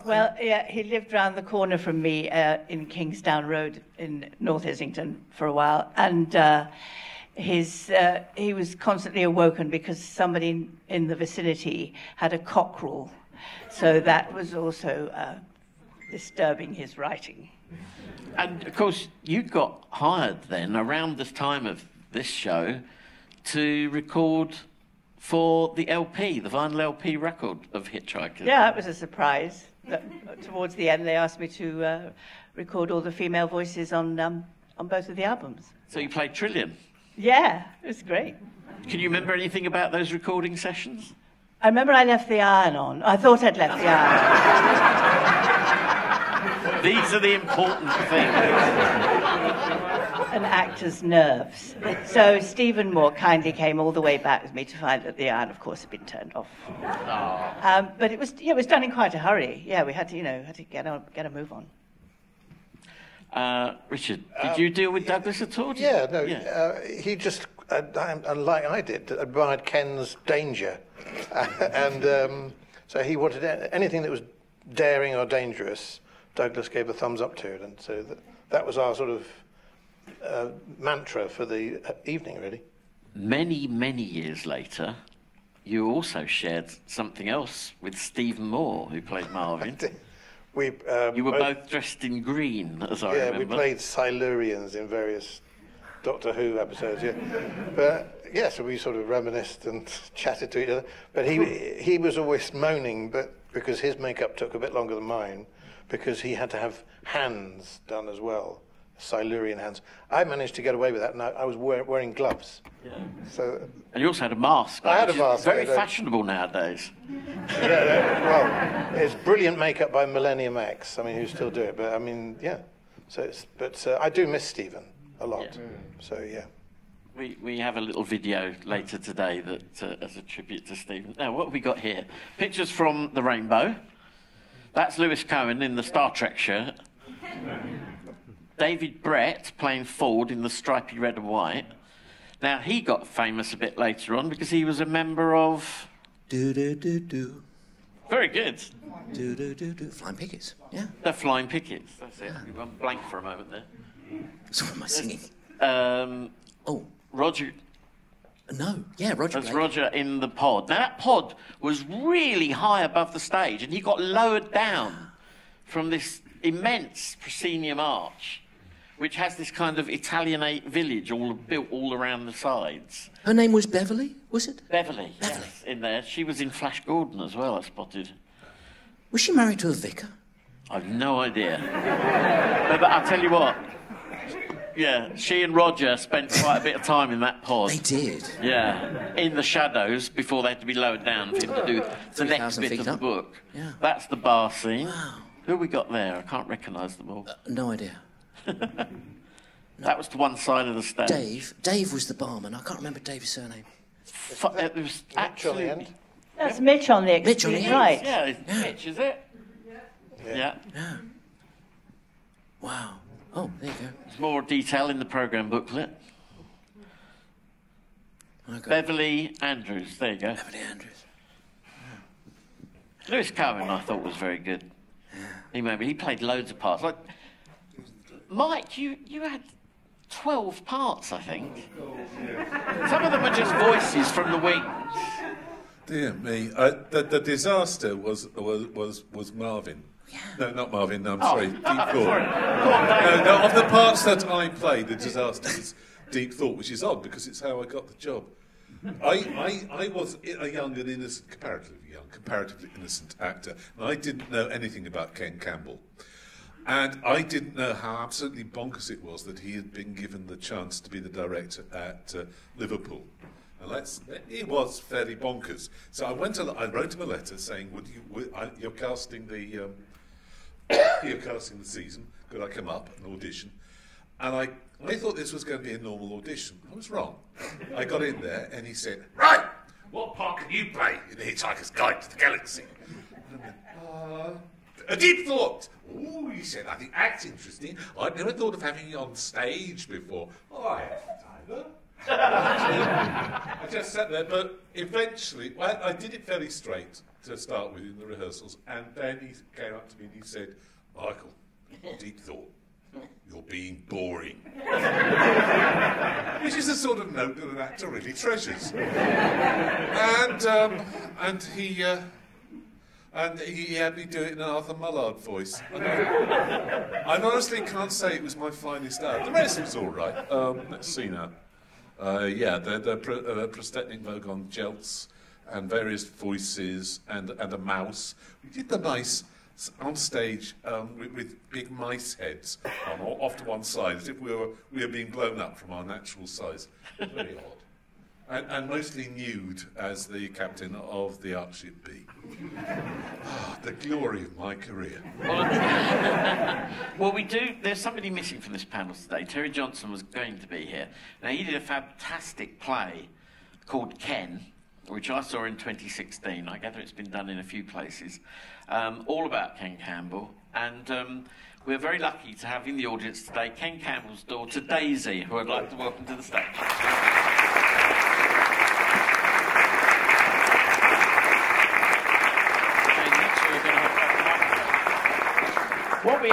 Well, yeah, he lived round the corner from me uh, in Kingsdown Road in North Islington for a while, and uh, his uh, he was constantly awoken because somebody in, the vicinity had a cockerel, so that was also uh, disturbing his writing. And of course, you got hired then around this time of this show to record for the LP, the vinyl LP record of Hitchhiker. Yeah, it was a surprise. That, towards the end, they asked me to uh, record all the female voices on um, on both of the albums. So you played Trillian. Yeah, it was great. Can you remember anything about those recording sessions? I remember I left the iron on. I thought I'd left the iron. These are the important things. an actor's nerves. So Stephen Moore kindly came all the way back with me to find that the iron, of course, had been turned off. Um, but it was, yeah, it was done in quite a hurry. Yeah, we had to, you know, had to get on, get a move on. Uh, Richard, did you deal with Douglas at all? Did- Yeah, no, Yeah. Uh, he just, uh, uh, like I did, admired Ken's danger. and um, so he wanted anything that was daring or dangerous, Douglas gave a thumbs up to it. And so that, that was our sort of uh, mantra for the uh, evening, really. Many, many years later, you also shared something else with Stephen Moore, who played Marvin. We, um, You were both dressed in green, as I Yeah, remember. we played Silurians in various Doctor Who episodes. Yeah, but yeah, so we sort of reminisced and chatted to each other. But he he was always moaning, but because his makeup took a bit longer than mine, because he had to have hands done as well, Silurian hands. I managed to get away with that, and I, I was wear, wearing gloves. Yeah. So And you also had a mask. I had a mask, Very I had a- fashionable nowadays. yeah, yeah, well, it's brilliant makeup by Millennium FX. I mean, who still do it? But I mean, yeah. So, it's, but uh, I do miss Stephen a lot. Yeah. So yeah. We, we have a little video later today that uh, as a tribute to Stephen. Now, what have we got here? Pictures from the rainbow. That's Lewis Cohen in the Star Trek shirt. David Brett playing Ford in the stripy red and white. Now, he got famous a bit later on because he was a member of. Do do do do Very good. do do do do. Flying pickets. Yeah. The Flying Pickets. That's it. We went blank for a moment there. So what am I singing? Um, Oh Roger no. Yeah, Roger. That's Blake. Roger in the pod. Now that pod was really high above the stage, and he got lowered down from this immense proscenium arch, which has this kind of Italianate village all built all around the sides. Her name was Beverly, was it? Beverly, Beverly. yes, in there. She was in Flash Gordon as well. I spotted. Was she married to a vicar? I've no idea. No, but I'll tell you what. Yeah, she and Roger spent quite a bit of time in that pod. They did. Yeah, in the shadows before they had to be lowered down for him to do the next bit of the up. book. Yeah. That's the bar scene. Wow. Who we got there? I can't recognise them all. Uh, no idea. that was to one side of the stage. Dave. Dave was the barman. I can't remember Dave's surname. Fu- it was Mitch on absolutely. the end. That's Mitch on the Mitch on the extreme end. right. Yeah, it's Mitch, is it? Yeah. Yeah. Wow. Oh, there you go. There's more detail in the programme booklet. Okay. Beverly Andrews. There you go. Beverly Andrews. Lewis Cohen, I thought was very good. He maybe he played loads of parts. Like Mike, you you had twelve parts, I think. Some of them were just voices from the wings. Dear me, uh, the, the disaster was was was, was Marvin. No, not Marvin. No, I'm sorry, Deep Thought. Go on, Dave. No, no, of the parts that I played, the disaster was Deep Thought, which is odd because it's how I got the job. I, I, I was a young and innocent, comparatively young, comparatively innocent actor, and I didn't know anything about Ken Campbell. And I didn't know how absolutely bonkers it was that he had been given the chance to be the director at uh, Liverpool. And let's, it was fairly bonkers. So I went. To, I wrote him a letter saying, "Would you? Would, I, you're casting the, um, you're casting the season. Could I come up and audition?" And I, I thought this was going to be a normal audition. I was wrong. I got in there, and he said, "Right, what part can you play in the Hitchhiker's Guide to the Galaxy?" And I went, uh, a deep thought. Ooh, he said, I think that's interesting. I'd never thought of having you on stage before. Oh, I haven't either. I just sat there, but eventually, well, I did it fairly straight to start with in the rehearsals, and then he came up to me and he said, Michael, deep thought. You're being boring. Which is the sort of note that an actor really treasures. and, um, and he. Uh, and he had me do it in an Arthur Mullard voice. And I, I honestly can't say it was my finest hour. The rest was all right. Um, let's see now. Uh, yeah, the, the, pr- uh, Prostetnic Vogon Jeltz and various voices and, and a mouse. We did the mice on stage um, with, with big mice heads on, off to one side, as if we were, we were being blown up from our natural size. Very odd. And, and mostly nude as the captain of the Archship B. Ah, the glory of my career. Well, we do. There's somebody missing from this panel today. Terry Johnson was going to be here. Now, he did a fantastic play called Ken, which I saw in 2016. I gather it's been done in a few places, um, all about Ken Campbell. And um, we're very lucky to have in the audience today Ken Campbell's daughter, Daisy, who I'd like to welcome to the stage. Okay, next we're going to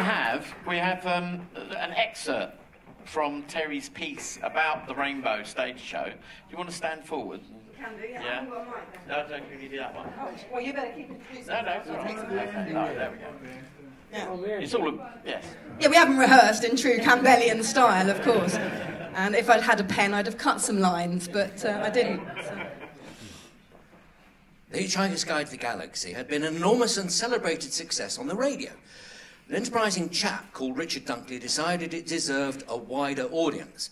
have what we have, um, an excerpt from Terry's piece about the Rainbow stage show. Do you want to stand forward? Can do, yeah. I Yeah. haven't got a mic. No, don't give you that one. Oh, well, you better keep it. No, no, it's all right. Okay, no, there we go. Yeah. It's all, a, yes. Yeah, we haven't rehearsed in true Campbellian style, of course. And if I'd had a pen, I'd have cut some lines, but uh, I didn't. so. The Hitchhiker's Guide to the Galaxy had been an enormous and celebrated success on the radio. An enterprising chap called Richard Dunkley decided it deserved a wider audience.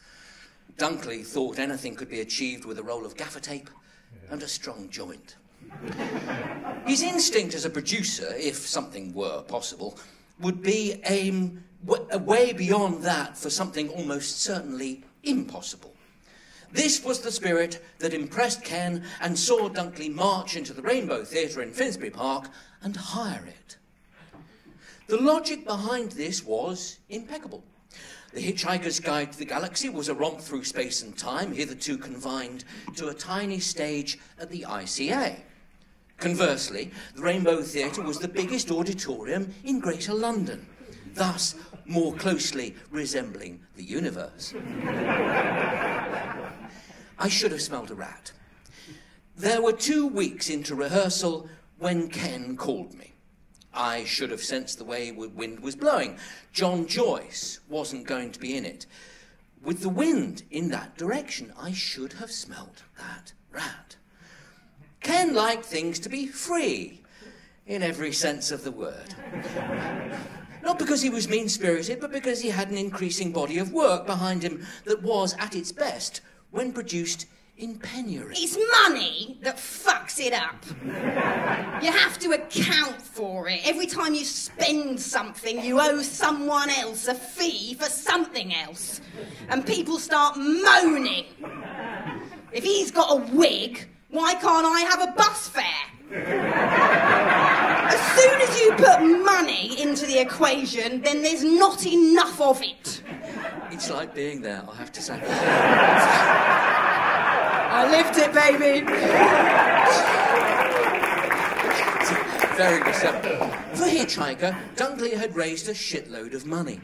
Dunkley thought anything could be achieved with a roll of gaffer tape and a strong joint. His instinct as a producer, if something were possible, would be aim w- uh, way beyond that for something almost certainly impossible. This was the spirit that impressed Ken and saw Dunkley march into the Rainbow Theatre in Finsbury Park and hire it. The logic behind this was impeccable. The Hitchhiker's Guide to the Galaxy was a romp through space and time, hitherto confined to a tiny stage at the ICA. Conversely, the Rainbow Theatre was the biggest auditorium in Greater London, thus more closely resembling the universe. I should have smelled a rat. There were two weeks into rehearsal when Ken called me. I should have sensed the way the wind was blowing. John Joyce wasn't going to be in it. With the wind in that direction, I should have smelt that rat. Ken liked things to be free, in every sense of the word. Not because he was mean spirited, but because he had an increasing body of work behind him that was, at its best, when produced in penury. It's money that fucks it up. You have to account for it. Every time you spend something, you owe someone else a fee for something else. And people start moaning. If he's got a wig, why can't I have a bus fare? As soon as you put money into the equation, then there's not enough of it. It's like being there, I have to say. I lived it, baby. Very receptive. For Hitchhiker, Dunkley had raised a shitload of money.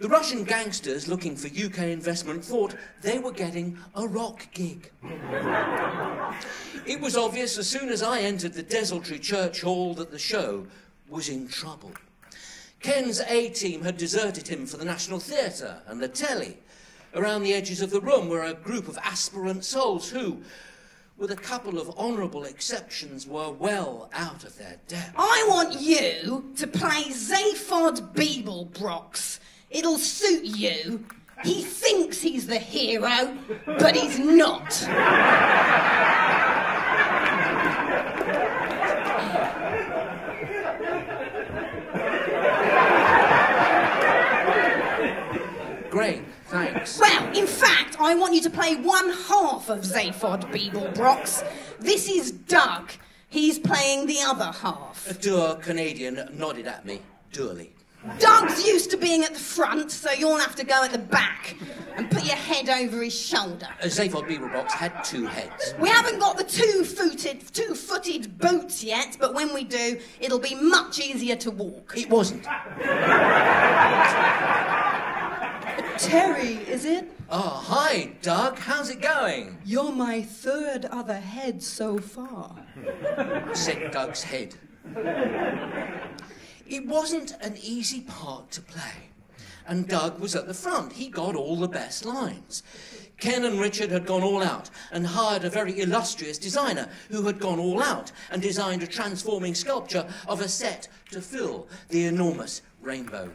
The Russian gangsters looking for UK investment thought they were getting a rock gig. It was obvious as soon as I entered the desultory church hall that the show was in trouble. Ken's A team had deserted him for the National Theatre and the telly. Around the edges of the room were a group of aspirant souls who, with a couple of honourable exceptions, were well out of their depth. I want you to play Zaphod Beeblebrox. It'll suit you. He thinks he's the hero, but he's not. Great, thanks. Well, in fact, I want you to play one half of Zaphod Beeblebrox. This is Doug. He's playing the other half. A dour Canadian nodded at me, dourly. Doug's used to being at the front, so you'll have to go at the back and put your head over his shoulder. A Zaphod Beeblebrox had two heads. We haven't got the two-footed, two-footed boots yet, but when we do, it'll be much easier to walk. It wasn't. Terry, is it? Oh, hi, Doug. How's it going? You're my third other head so far. said Doug's head. It wasn't an easy part to play. And Doug was at the front. He got all the best lines. Ken and Richard had gone all out and hired a very illustrious designer who had gone all out and designed a transforming sculpture of a set to fill the enormous rainbow.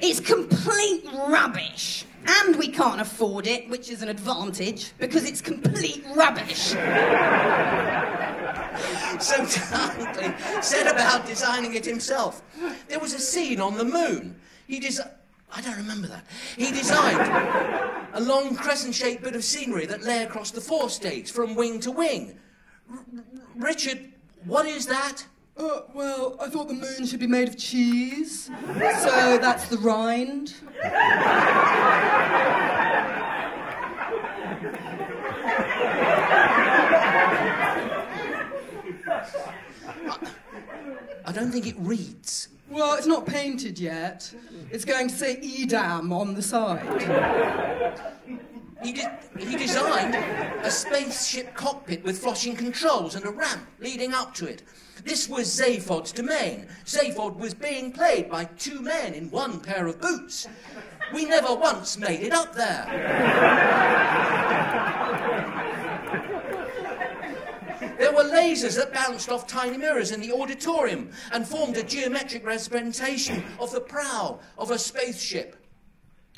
It's complete rubbish. And we can't afford it, which is an advantage, because it's complete rubbish. So Dunkley set about designing it himself. There was a scene on the moon. He desi- I don't remember that. He designed a long crescent-shaped bit of scenery that lay across the forestage from wing to wing. R- Richard, what is that? Uh, well, I thought the moon should be made of cheese. So that's the rind. I don't think it reads. Well, it's not painted yet. It's going to say Edam on the side. He, de- he designed a spaceship cockpit with flashing controls and a ramp leading up to it. This was Zaphod's domain. Zaphod was being played by two men in one pair of boots. We never once made it up there. There were lasers that bounced off tiny mirrors in the auditorium and formed a geometric representation of the prow of a spaceship.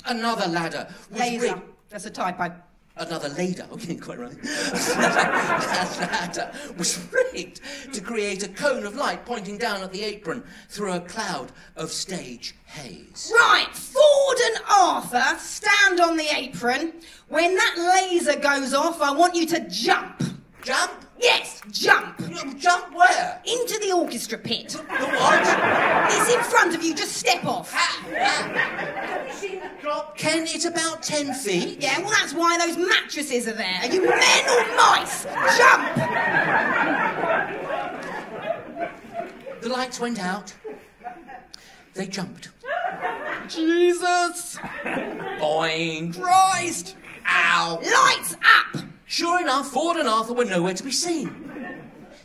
Another ladder was Laser. rigged. That's a typo. Another ladder, okay, oh, quite right. that ladder was rigged to create a cone of light pointing down at the apron through a cloud of stage haze. Right, Ford and Arthur, stand on the apron. When that laser goes off, I want you to jump. Jump? Yes, jump. Jump where? Into the orchestra pit. The what? It's in front of you, just step off. Drop. Ken, it's about ten feet. Yeah, well, that's why those mattresses are there. Are you men or mice? Jump! The lights went out. They jumped. Jesus! Boing. Christ! Ow. Lights up! Sure enough, Ford and Arthur were nowhere to be seen.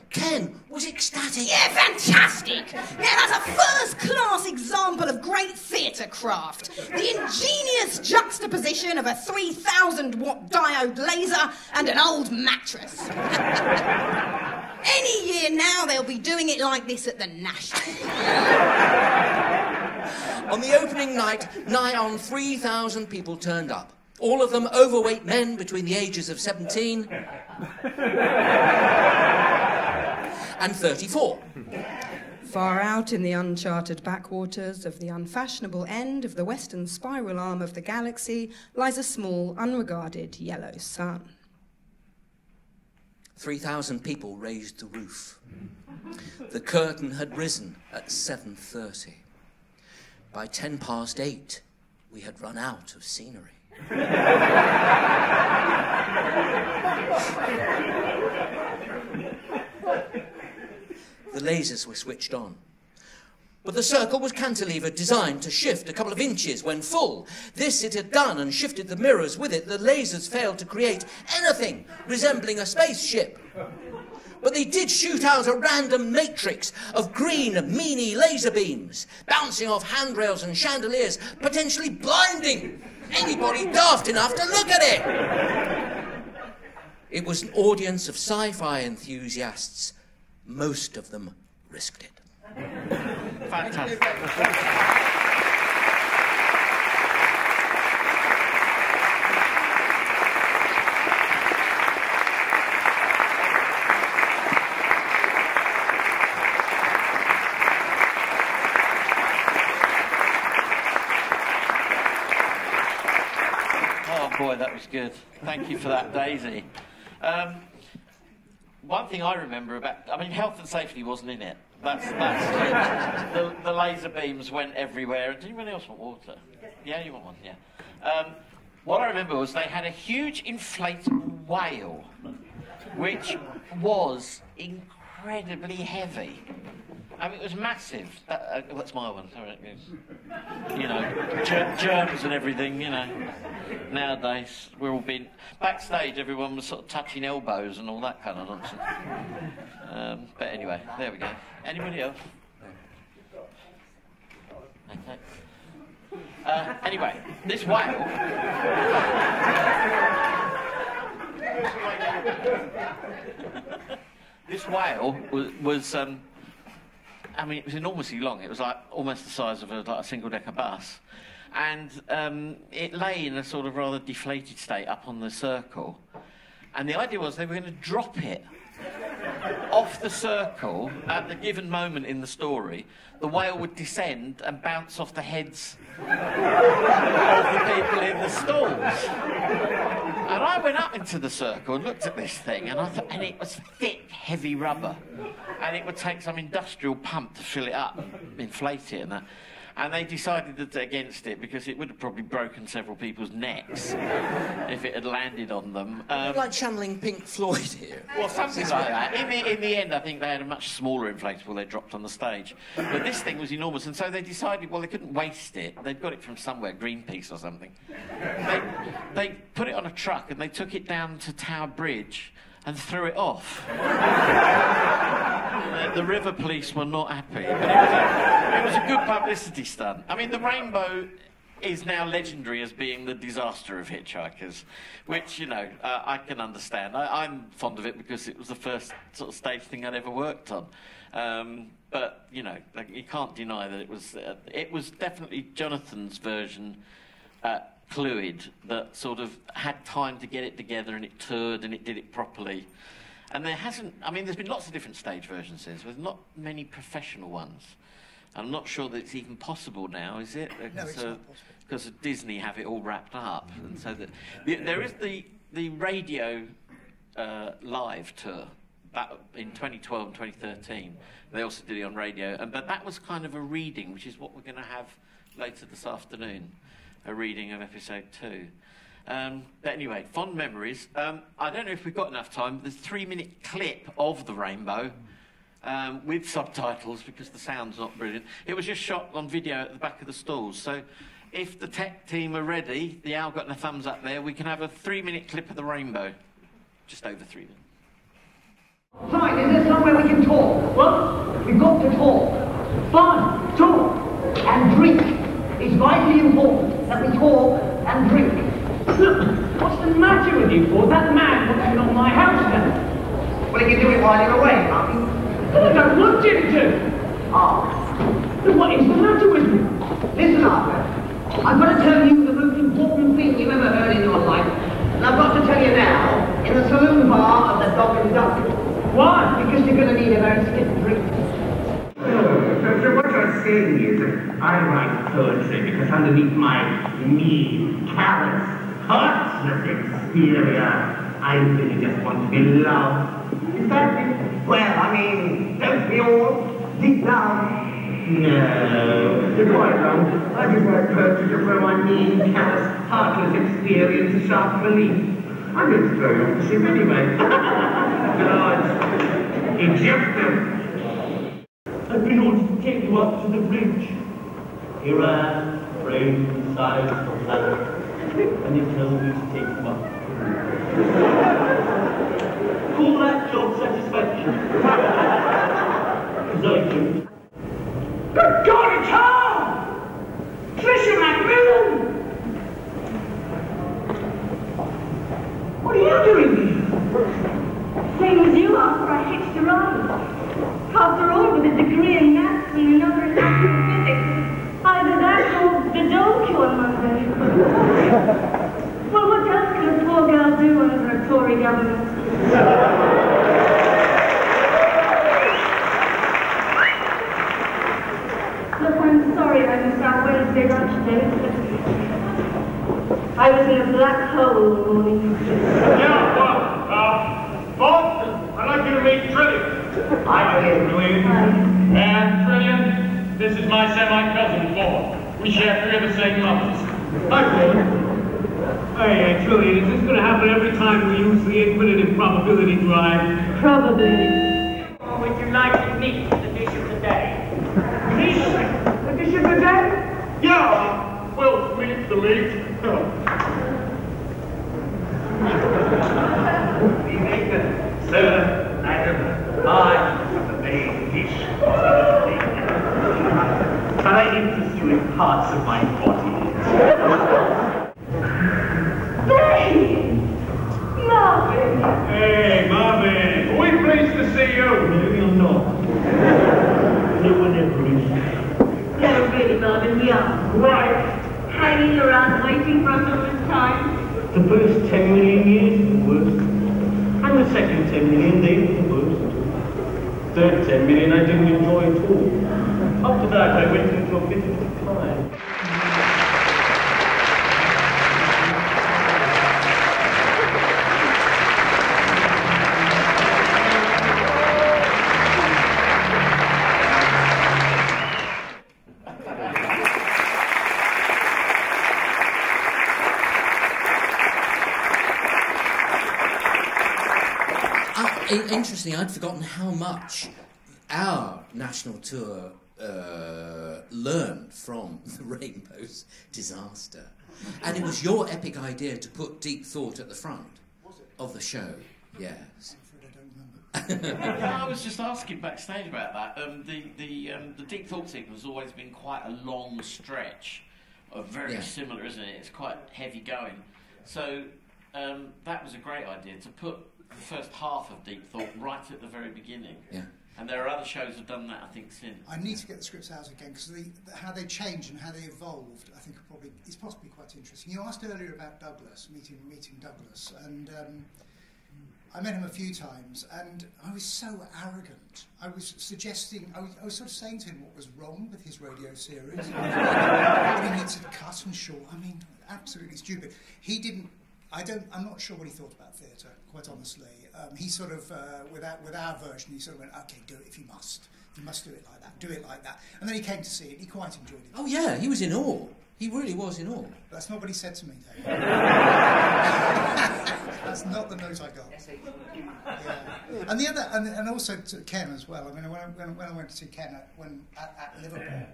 Ken was ecstatic. Yeah, fantastic! Now that's a first-class example of great theatre craft. The ingenious juxtaposition of a 3,000 watt diode laser and an old mattress. Any year now, they'll be doing it like this at the National. On the opening night, nigh on 3,000 people turned up. All of them overweight men between the ages of 17 and 34. Far out in the uncharted backwaters of the unfashionable end of the western spiral arm of the galaxy lies a small, unregarded yellow sun. 3,000 people raised the roof. The curtain had risen at 7.30. By 10 past 8, we had run out of scenery. the lasers were switched on. But the circle was cantilevered, designed to shift a couple of inches when full. This it had done and shifted the mirrors with it. The lasers failed to create anything resembling a spaceship. But they did shoot out a random matrix of green, meany laser beams, bouncing off handrails and chandeliers, potentially blinding anybody daft enough to look at it. It was an audience of sci fi enthusiasts. Most of them risked it. Fantastic. Oh boy, that was good. Thank you for that, Daisy. Um, one thing I remember about, I mean, health and safety wasn't in it. That's, that's the, the laser beams went everywhere. Did anyone else want water? Yeah, you want one, yeah. Um, what I remember was they had a huge inflatable whale, which was incredibly heavy. I mean, it was massive. That, uh, that's my one. You know, ger- germs and everything. You know, nowadays we're all being backstage. Everyone was sort of touching elbows and all that kind of nonsense. Um, but anyway, there we go. Anybody else? Okay. Uh, anyway, this whale. this whale was, was um, I mean, it was enormously long. It was like almost the size of a, like a single-decker bus, and um, it lay in a sort of rather deflated state up on the circle. And the idea was they were going to drop it off the circle at the given moment in the story. The whale would descend and bounce off the heads of the people in the stalls. And I went up into the circle and looked at this thing, and I thought, and it was thick, heavy rubber, and it would take some industrial pump to fill it up, inflate it, and that. And they decided that against it because it would have probably broken several people's necks if it had landed on them. Um, like channeling Pink Floyd here. well, something like that. In the, in the end, I think they had a much smaller inflatable they dropped on the stage. But this thing was enormous, and so they decided, well, they couldn't waste it. They'd got it from somewhere, Greenpeace or something. They, they put it on a truck and they took it down to Tower Bridge and threw it off. the, the river police were not happy. But it was, a, it was a good publicity stunt. I mean, the rainbow is now legendary as being the disaster of hitchhikers, which, you know, uh, I can understand. I, I'm fond of it because it was the first sort of stage thing I'd ever worked on. Um, but, you know, like, you can't deny that it was, uh, it was definitely Jonathan's version uh, fluid that sort of had time to get it together and it toured and it did it properly. And there hasn't, I mean, there's been lots of different stage versions since, with not many professional ones. I'm not sure that it's even possible now, is it? No, Because, it's uh, possible. Because Disney have it all wrapped up, and so that the, there is the the radio uh, live tour that in 2012 and 2013. They also did it on radio, and but that was kind of a reading, which is what we're going to have later this afternoon, a reading of episode two. Um, but anyway, fond memories. Um, I don't know if we've got enough time. There's a three-minute clip of the rainbow um, with subtitles because the sound's not brilliant. It was just shot on video at the back of the stalls. So if the tech team are ready, the owl got a thumbs up there, we can have a three-minute clip of the rainbow. Just over three minutes. Right, is there somewhere we can talk? Well, We've got to talk. Fine, talk and drink. It's vitally important that we talk and drink. Look, what's the matter with you, Ford? That man wants to knock my house down. Well, he can do it while you're away, can't he? But I don't want him to. Ah. Look, what is the matter with you? Listen, Arthur. I've got to tell you the most important thing you've ever heard in your life. And I've got to tell you now, in the saloon bar of the Dog and Duck. Why? Because you're going to need a very stiff drink. So, so what you're saying is that I write poetry because underneath my mean, callous, heartless exterior, I really just want to be loved. Is that it? Well, I mean, don't we all deep down? No, quite wrong. I just write poetry to throw my mean, callous, heartless exterior into sharp relief. I'm going to throw off the ship anyway. God, eject I've been ordered to up to the bridge. Here I am, framed in the ladder, and they tell me to take you up. Call that job satisfaction. Because I do. Good God, it's her! Tricia McMillan! What are you doing here? Same as you asked for a hitched a ride. After all, with a degree in the dole queue on well, what else can a poor girl do under a Tory government? Look, I'm sorry I missed our Wednesday lunch date, but I was in a black hole all morning. Yeah, well, uh, boss, I'd like you to meet Trillian. Hi, Trillian. And Trillian, this is my semi-cousin, Paul. We share three of the same mothers. Hi, Paul. Hey, uh, Trillian, is this going to happen every time we use the infinite improbability drive? Probably. Or would you like to meet the dish of the day? Dish? The dish of the day? Yeah, well, meet the meat. Sir, madam, I, the main dish. Can I interest you in parts of my body? Marvin! Hey, Marvin, are we pleased to see you? No, you're not. No one ever is. No, really, Marvin, we are. Right. Hanging around waiting for us all this time. The first 10 million years, the worst. And the second 10 million, they were the worst. Third 10 million, I didn't enjoy at all. After that, I went into a bit of Uh, in- interesting, I'd forgotten how much our national tour uh, learned from the Rainbow's disaster. And it was your epic idea to put deep thought at the front of the show. Yes. Yeah, I was just asking backstage about that. Um, the the um, the deep thought sequence has always been quite a long stretch, of very Yeah. similar, isn't it? It's quite heavy going. So um, that was a great idea to put the first half of deep thought right at the very beginning. Yeah. And there are other shows who've done that, I think, since. I need to get the scripts out again because the, the, how they changed and how they evolved, I think, are probably is possibly quite interesting. You asked earlier about Douglas meeting meeting Douglas, and um, I met him a few times, and I was so arrogant. I was suggesting, I was, I was sort of saying to him what was wrong with his radio series. what he needs to cut and short. I mean, absolutely stupid. He didn't. I don't. I'm not sure what he thought about theatre. Quite honestly, um, he sort of, uh, with, our, with our version, he sort of went, "Okay, do it if you must. You must do it like that. Do it like that." And then he came to see it. He quite enjoyed it. Oh, yeah, he was in awe. He really was in awe. That's not what he said to me, Dave. That's not the note I got. Yeah. And the other, and, and also to Ken as well. I mean, when I, when, when I went to see Ken at, when, at, at Liverpool, and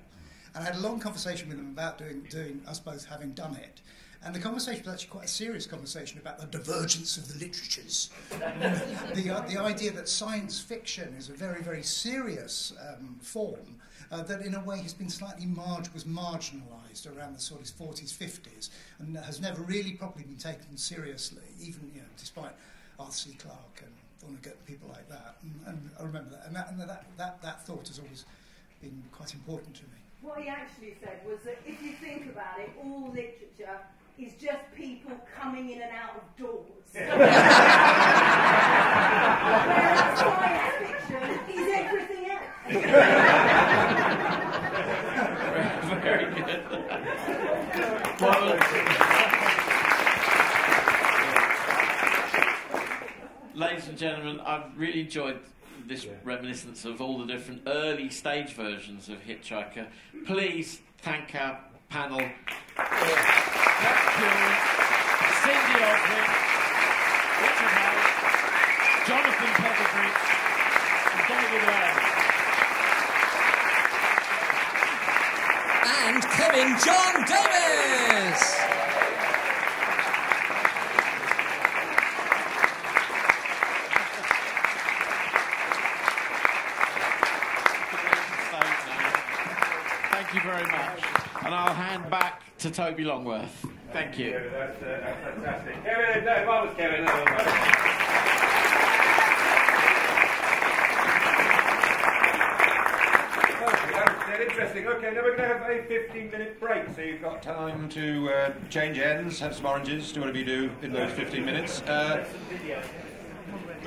I had a long conversation with him about doing, doing us both having done it. And the conversation was actually quite a serious conversation about the divergence of the literatures. the, uh, the idea that science fiction is a very, very serious um, form uh, that in a way has been slightly marg- was marginalised around the sort of 40s, 50s, and has never really properly been taken seriously, even you know, despite Arthur C. Clarke and Vonnegut and people like that. And, and I remember that. And, that, and that, that, that thought has always been quite important to me. What he actually said was that if you think about it, all literature is just people coming in and out of doors. Whereas science fiction is everything else. Very good. well, ladies and gentlemen, I've really enjoyed this reminiscence of all the different early stage versions of Hitchhiker. Please thank our panel. Jack Curry, Cindy Oswald, Richard Howe, Jonathan Petherbridge, and David Lamb. And Kevin John Davis! Thank you very much. And I'll hand back to Toby Longworth. Thank you. Yeah, that's, uh, that's, fantastic. Kevin, no, was Kevin. No, Interesting. Okay, now we're going to have a 15 minute break, so you've got time to uh, change ends, have some oranges, do whatever you do in those 15 minutes. Uh,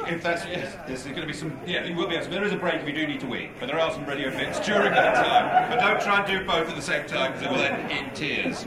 if that's yes, there's going to be some. Yeah, there will be. There is a break. if you do need to wee, but there are some radio bits during that time. But don't try and do both at the same time because it will end in tears.